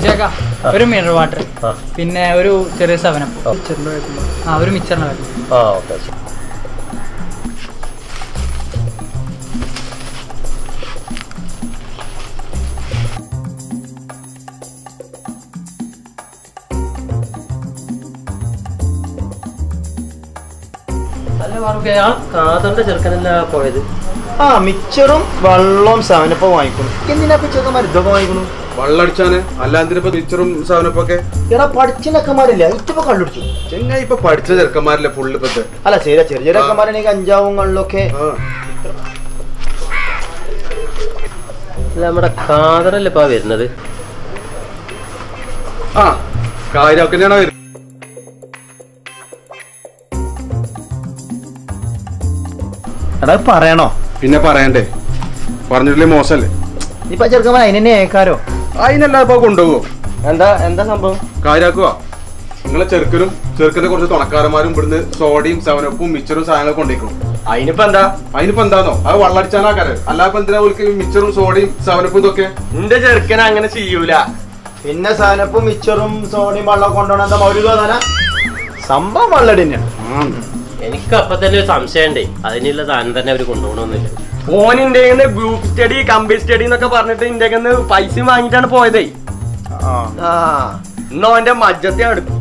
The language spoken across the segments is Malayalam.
ചേക്കാ ഒരു മിനറൽ വാട്ടർ പിന്നെ ഒരു ചെറിയ സവനം. ആ. ഒരു മിച്ചറിന്റെ ആ ഓക്കെ കാതറിന്റെ ചെറുക്കനല്ല പോയത്? ആ മിച്ചറും വെള്ളവും സെവനപ്പം വാങ്ങിക്കണം എന്തിനാ ചെറുക്കന്മാർ ഇതൊക്കെ വാങ്ങിക്കണു വള്ളടിച്ചാന്? അല്ലാതിപ്പോ ടീച്ചറും സാധനപ്പൊക്കെ? എടാ പഠിച്ച ചെക്കന്മാരില്ല? ഇപ്പൊ കണ്ടുപിടിച്ചു ചെങ്ങായി ഇപ്പൊ പഠിച്ച ചെറുക്കന്മാരല്ലേ ഫുള്ള് ഇപ്പത്തെ? അല്ല ശരി ചെറിയ ചെറിയ ചെക്കന്മാരാണെങ്കിൽ അഞ്ചാവും കള്ളൊക്കെ അല്ല നമ്മുടെ കാതറല്ലേ ഇപ്പൊ വരുന്നത്? ആ കാര്യമൊക്കെ തന്നെയാണോ വരുന്നത് എടാ പറയണോ? പിന്നെ പറയണ്ടേ? പറഞ്ഞിട്ടില്ലേ മോശല്ലേ? ഇപ്പൊ ചെറുക്കന്മാർ അതിനെ ഏക്കാരോ? അതിനല്ല ഇപ്പൊ കൊണ്ടുപോകും. എന്താ എന്താ സംഭവം? കാര്യാക്കുക. നിങ്ങളെ ചെറുക്കനും ചെറുക്കന്റെ കുറച്ച് തുണക്കാരന്മാരും ഇവിടുന്ന് സോഡയും സെവനപ്പും മിച്ചറും സാധനങ്ങളും കൊണ്ടേക്കും. അതിനിപ്പോ എന്താ? അതിനിപ്പോ എന്താന്നോ? അത് വള്ളടിച്ചാനാ കാര്യം അല്ലാതെ എന്തിനാ ഓൽക്ക് മിച്ചറും സോഡയും സെവനപ്പും ഇതൊക്കെ? നിന്റെ ചെറുക്കൻ അങ്ങനെ ചെയ്യൂല. പിന്നെ സാധനപ്പും മിച്ചറും സോഡിയും വള്ളം കൊണ്ടുപോകണം എന്താ മൗലിക സംഭവം വെള്ളടി തന്നെയാണ് എനിക്ക് അപ്പൊ തന്നെ ഒരു സംശയമുണ്ടേ. അതിനുള്ള സാധനം തന്നെ അവർ കൊണ്ടുപോകണമെന്നില്ല. ഫോണിന്റെ ഗ്രൂപ്പ് സ്റ്റഡി കമ്പി സ്റ്റഡി എന്നൊക്കെ പറഞ്ഞിട്ട് ഇന്റെ പൈസ വാങ്ങിയിട്ടാണ് പോയതേ. ആ. ഇന്നോ അവന്റെ മജ്ജത്തെ അടുക്കും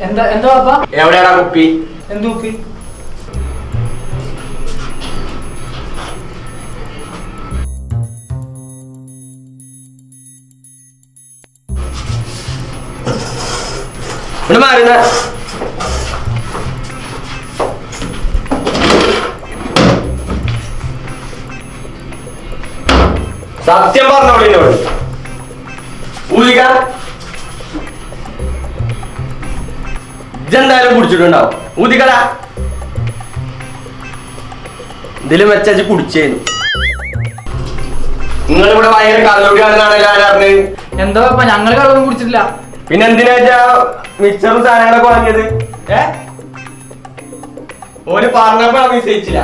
എന്താ എന്താ പാപ്പ എവിടെയാടാ കുപ്പി? എന്ത് കുപ്പി? ഇവിടെ മാറുന്ന സത്യം പറഞ്ഞോളൂ ഇജെന്തായാലും കുടിച്ചിട്ടുണ്ടാവും. ഊതിക്കടാ. ഇതിലും വെച്ചു കുടിച്ചേന്നു നിങ്ങളിവിടെ ഭയങ്കര കള്ളുകൂടിയാണെന്നാണ് എല്ലാവരും അറിഞ്ഞത് എന്താ പാപ്പ ഞങ്ങൾ കള്ളൊന്നും കുടിച്ചിട്ടില്ല. പിന്നെ എന്തിനാ മിക്സറും സാധനങ്ങളൊക്കെ വാങ്ങിയത്? ഏ? ഓര് പറഞ്ഞപ്പോ വിശ്വസിച്ചില്ല.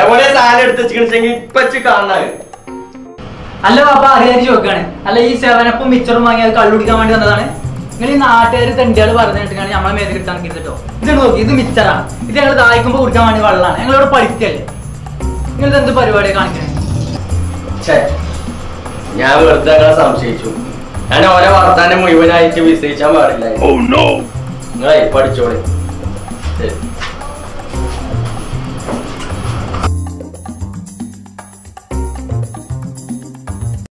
എവിടെ സാധനം എടുത്ത് വെച്ചിട്ടുണ്ടെങ്കിൽ ഇപ്പൊ കാണാൻ അല്ല പാപ്പ അറിയാൻ ചോദിക്കാണ് അല്ല ഈ സെവനപ്പും മിച്ചറും വാങ്ങി അത് കള്ളു കുടിക്കാൻ വേണ്ടി വന്നതാണ്. നിങ്ങൾ ഈ നാട്ടുകാർ തെണ്ടികൾ പറഞ്ഞിട്ടാണ് നമ്മളെ മേലെ കിട്ടാൻ കിട്ടോ ഇത് നോക്കി ഇത് മിച്ചറാണ്. ഇത് ഞങ്ങൾ ദാഹിക്കുമ്പോൾ കുടിക്കാൻ വേണ്ടി വെള്ളമാണ്. ഞങ്ങൾ ഇവിടെ പഠിക്കല്ലേ? നിങ്ങൾ എന്ത് പരിപാടിയാണ് കാണിക്കണേ? ഛേ, ഞാൻ വെറുതെ സംശയിച്ചു. ഞാൻ ഓരോ വർത്താനം മുഴുവനായിട്ട് വിശ്വസിച്ചാൻ പാടില്ല. നിങ്ങളെ പഠിച്ചോളെ. ശരി